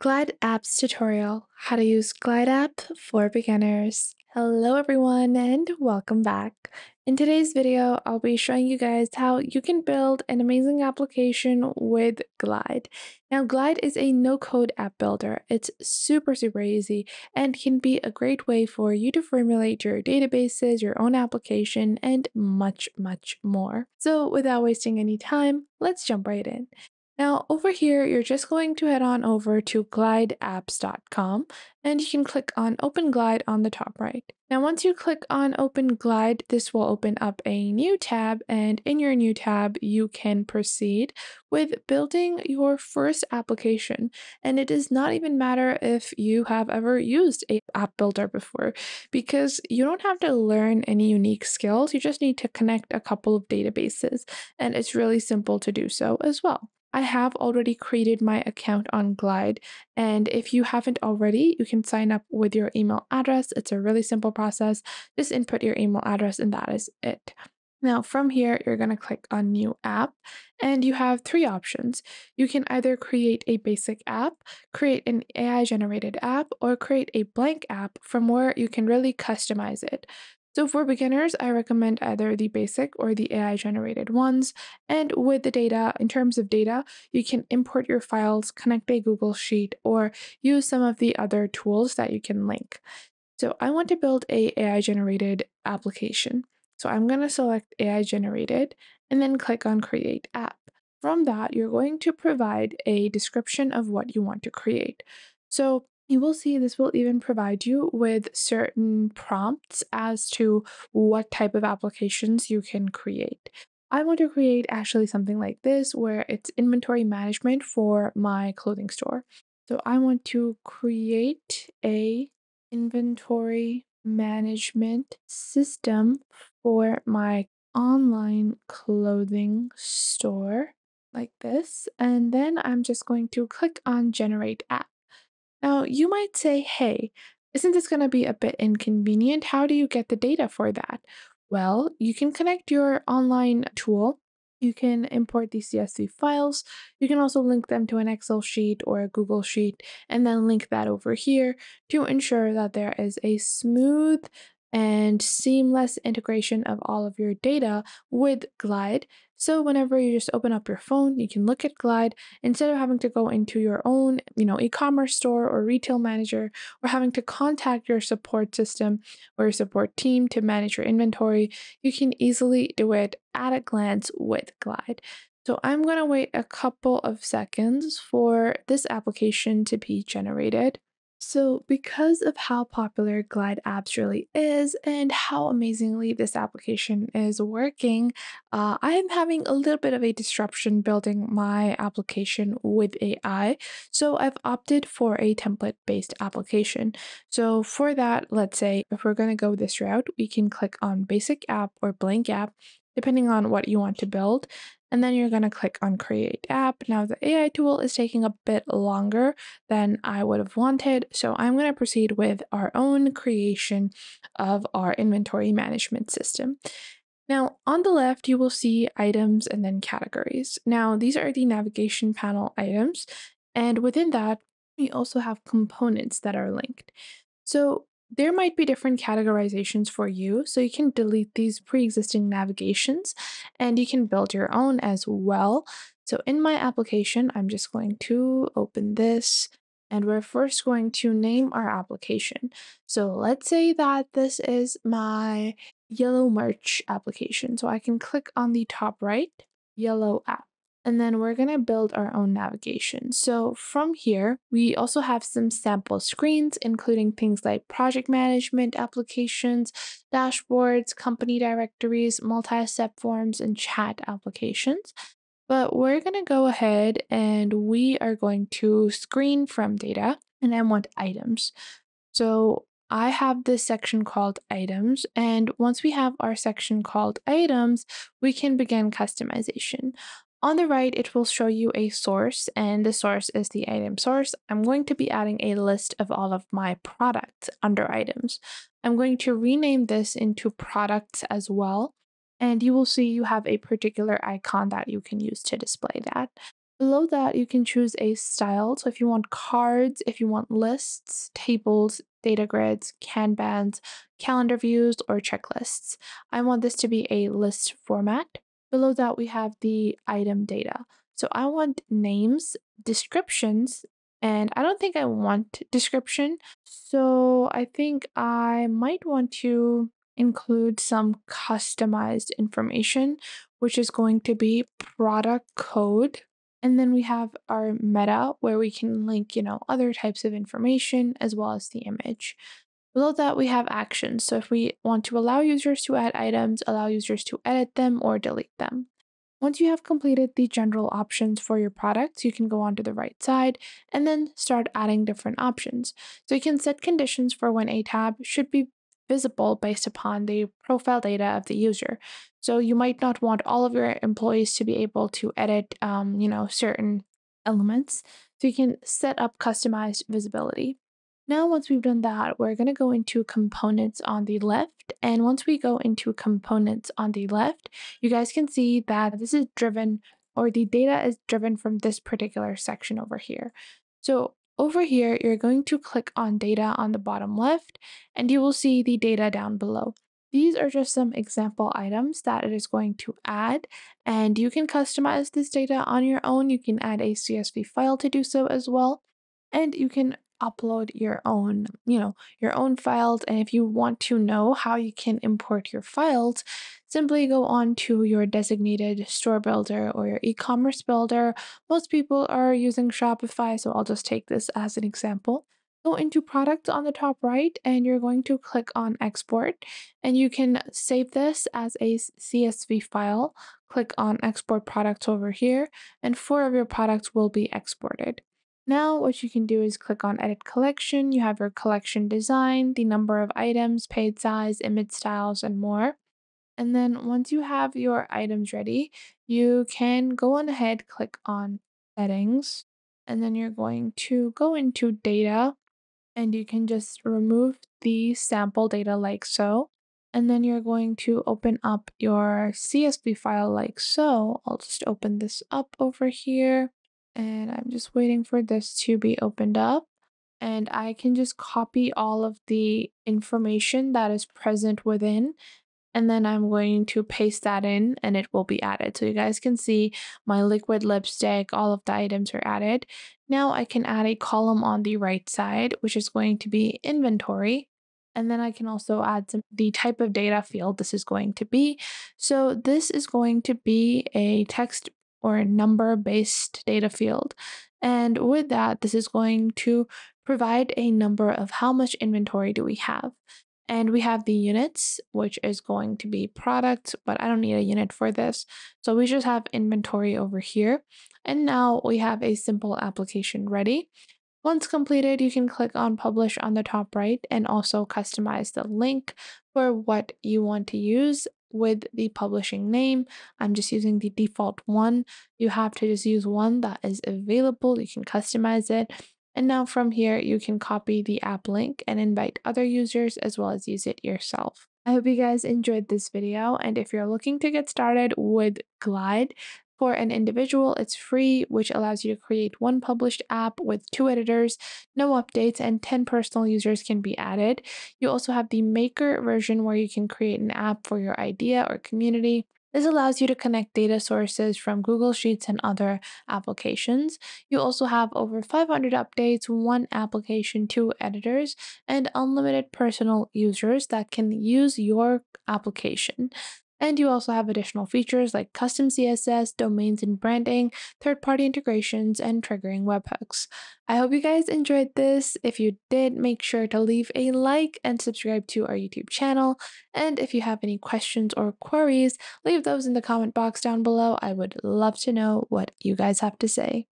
Glide Apps tutorial, how to use Glide app for beginners. Hello everyone and welcome back. In today's video, I'll be showing you guys how you can build an amazing application with Glide. Now Glide is a no-code app builder. It's super, super easy and can be a great way for you to formulate your databases, your own application, and much, much more. So without wasting any time, let's jump right in. Now over here, you're just going to head on over to glideapps.com and you can click on Open Glide on the top right. Now once you click on Open Glide, this will open up a new tab and in your new tab, you can proceed with building your first application. And it does not even matter if you have ever used a app builder before because you don't have to learn any unique skills. You just need to connect a couple of databases and it's really simple to do so as well. I have already created my account on Glide, and if you haven't already, you can sign up with your email address. It's a really simple process. Just input your email address, and that is it. Now, from here, you're going to click on New App, and you have three options. You can either create a basic app, create an AI generated app, or create a blank app from where you can really customize it. So for beginners, I recommend either the basic or the AI generated ones. And with the data, in terms of data, you can import your files, connect a Google Sheet, or use some of the other tools that you can link. So I want to build a AI generated application. So I'm going to select AI generated and then click on create app. From that, you're going to provide a description of what you want to create. So you will see this will even provide you with certain prompts as to what type of applications you can create. I want to create actually something like this where it's inventory management for my clothing store. So I want to create a inventory management system for my online clothing store like this. And then I'm just going to click on generate app. Now, you might say, hey, isn't this going to be a bit inconvenient? How do you get the data for that? Well, you can connect your online tool. You can import these CSV files. You can also link them to an Excel sheet or a Google sheet and then link that over here to ensure that there is a smooth and seamless integration of all of your data with Glide. So whenever you just open up your phone, you can look at Glide instead of having to go into your own, you know, e-commerce store or retail manager or having to contact your support system or your support team to manage your inventory. You can easily do it at a glance with Glide. So I'm going to wait a couple of seconds for this application to be generated. So, because of how popular Glide Apps really is and how amazingly this application is working, uh, I am having a little bit of a disruption building my application with AI. So, I've opted for a template based application. So, for that, let's say if we're going to go this route, we can click on Basic App or Blank App, depending on what you want to build and then you're going to click on create app. Now the AI tool is taking a bit longer than I would have wanted, so I'm going to proceed with our own creation of our inventory management system. Now, on the left, you will see items and then categories. Now, these are the navigation panel items, and within that, we also have components that are linked. So there might be different categorizations for you, so you can delete these pre-existing navigations and you can build your own as well. So in my application, I'm just going to open this and we're first going to name our application. So let's say that this is my yellow merch application. So I can click on the top right, yellow app and then we're going to build our own navigation. So from here, we also have some sample screens, including things like project management applications, dashboards, company directories, multi-step forms, and chat applications. But we're going to go ahead and we are going to screen from data and I want items. So I have this section called items. And once we have our section called items, we can begin customization. On the right, it will show you a source, and the source is the item source. I'm going to be adding a list of all of my products under items. I'm going to rename this into products as well, and you will see you have a particular icon that you can use to display that. Below that, you can choose a style. So if you want cards, if you want lists, tables, data grids, Kanbans, calendar views, or checklists. I want this to be a list format. Below that, we have the item data. So I want names, descriptions, and I don't think I want description. So I think I might want to include some customized information, which is going to be product code and then we have our meta where we can link, you know, other types of information as well as the image. Below that, we have actions. So if we want to allow users to add items, allow users to edit them or delete them. Once you have completed the general options for your products, you can go on to the right side and then start adding different options. So you can set conditions for when a tab should be visible based upon the profile data of the user. So you might not want all of your employees to be able to edit, um, you know, certain elements. So you can set up customized visibility. Now, once we've done that, we're going to go into components on the left. And once we go into components on the left, you guys can see that this is driven or the data is driven from this particular section over here. So over here, you're going to click on data on the bottom left, and you will see the data down below. These are just some example items that it is going to add, and you can customize this data on your own. You can add a CSV file to do so as well, and you can upload your own, you know, your own files. And if you want to know how you can import your files, simply go on to your designated store builder or your e-commerce builder. Most people are using Shopify, so I'll just take this as an example. Go into products on the top right and you're going to click on export and you can save this as a CSV file. Click on export products over here and four of your products will be exported. Now what you can do is click on edit collection. You have your collection design, the number of items, paid size, image styles, and more. And then once you have your items ready, you can go on ahead, click on settings, and then you're going to go into data and you can just remove the sample data like so. And then you're going to open up your CSV file like so. I'll just open this up over here and I'm just waiting for this to be opened up and I can just copy all of the information that is present within and then I'm going to paste that in and it will be added. So you guys can see my liquid lipstick, all of the items are added. Now I can add a column on the right side, which is going to be inventory. And then I can also add some the type of data field this is going to be. So this is going to be a text or a number based data field. And with that, this is going to provide a number of how much inventory do we have. And we have the units, which is going to be product, but I don't need a unit for this. So we just have inventory over here. And now we have a simple application ready. Once completed, you can click on publish on the top right and also customize the link for what you want to use with the publishing name. I'm just using the default one. You have to just use one that is available. You can customize it. And now from here, you can copy the app link and invite other users as well as use it yourself. I hope you guys enjoyed this video. And if you're looking to get started with Glide, for an individual, it's free, which allows you to create one published app with two editors, no updates, and 10 personal users can be added. You also have the Maker version where you can create an app for your idea or community. This allows you to connect data sources from Google Sheets and other applications. You also have over 500 updates, one application, two editors, and unlimited personal users that can use your application. And you also have additional features like custom CSS, domains and branding, third party integrations, and triggering webhooks. I hope you guys enjoyed this. If you did, make sure to leave a like and subscribe to our YouTube channel. And if you have any questions or queries, leave those in the comment box down below. I would love to know what you guys have to say.